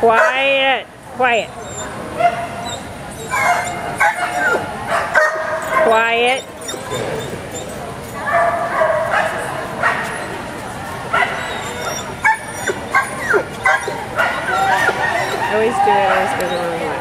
Quiet. Quiet. Quiet. Always do it, always go the wrong way.